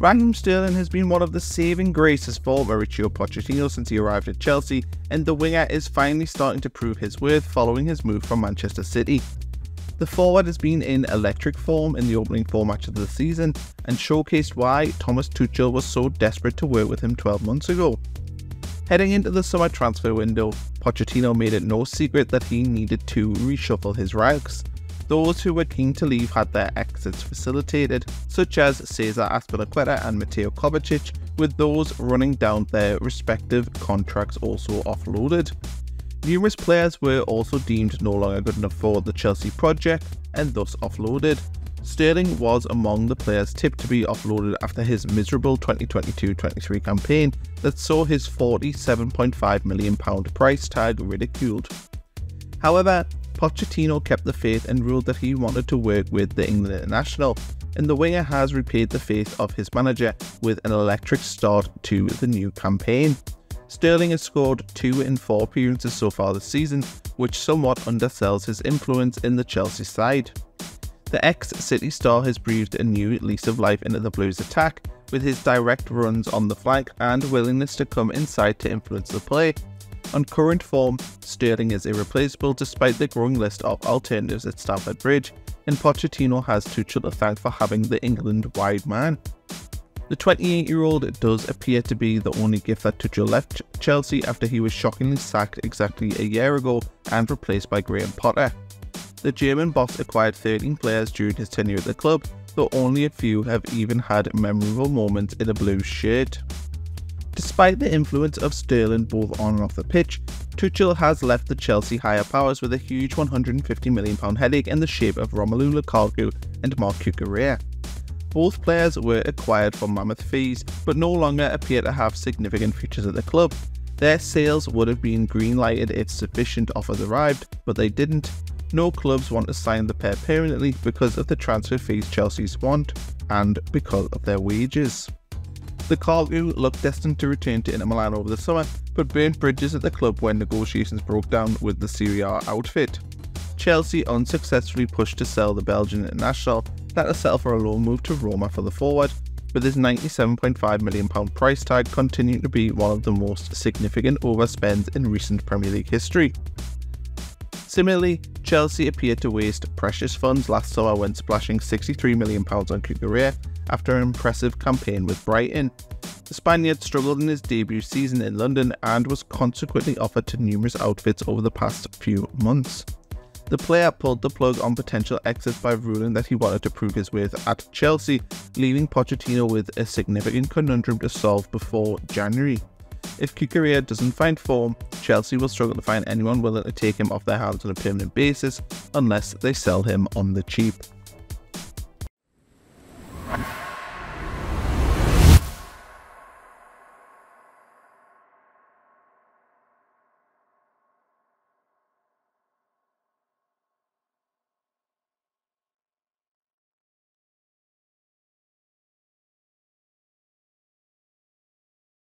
Raheem Sterling has been one of the saving graces for Mauricio Pochettino since he arrived at Chelsea, and the winger is finally starting to prove his worth following his move from Manchester City. The forward has been in electric form in the opening four matches of the season and showcased why Thomas Tuchel was so desperate to work with him 12 months ago. Heading into the summer transfer window, Pochettino made it no secret that he needed to reshuffle his ranks. Those who were keen to leave had their exits facilitated, such as Cesar Azpilicueta and Mateo Kovacic, with those running down their respective contracts also offloaded. Numerous players were also deemed no longer good enough for the Chelsea project and thus offloaded. Sterling was among the players tipped to be offloaded after his miserable 2022-23 campaign that saw his £47.5 million price tag ridiculed. However, Pochettino kept the faith and ruled that he wanted to work with the England international, and the winger has repaid the faith of his manager with an electric start to the new campaign. Sterling has scored two in four appearances so far this season, which somewhat undersells his influence in the Chelsea side. The ex-City star has breathed a new lease of life into the Blues attack, with his direct runs on the flank and willingness to come inside to influence the play, on current form, Sterling is irreplaceable despite the growing list of alternatives at Stamford Bridge, and Pochettino has Tuchel to thank for having the England wide man. The 28 year old does appear to be the only gift that Tuchel left Chelsea after he was shockingly sacked exactly a year ago and replaced by Graham Potter. The German boss acquired 13 players during his tenure at the club, though only a few have even had memorable moments in a blue shirt. Despite the influence of Sterling both on and off the pitch, Tuchel has left the Chelsea higher powers with a huge £150 million headache in the shape of Romelu Lukaku and Marc Cucurella. Both players were acquired for mammoth fees, but no longer appear to have significant futures at the club. Their sales would have been green-lighted if sufficient offers arrived, but they didn't. No clubs want to sign the pair permanently because of the transfer fees Chelsea's want, and because of their wages. The Lukaku looked destined to return to Inter Milan over the summer, but burned bridges at the club when negotiations broke down with the Serie A outfit. Chelsea unsuccessfully pushed to sell the Belgian international, let to settle for a loan move to Roma for the forward, with his £97.5 million price tag continuing to be one of the most significant overspends in recent Premier League history. Similarly, Chelsea appeared to waste precious funds last summer when splashing £63 million on Cucurella after an impressive campaign with Brighton. The Spaniard struggled in his debut season in London and was consequently offered to numerous outfits over the past few months. The player pulled the plug on potential exits by ruling that he wanted to prove his worth at Chelsea, leaving Pochettino with a significant conundrum to solve before January. If Cucurella doesn't find form, Chelsea will struggle to find anyone willing to take him off their hands on a permanent basis unless they sell him on the cheap.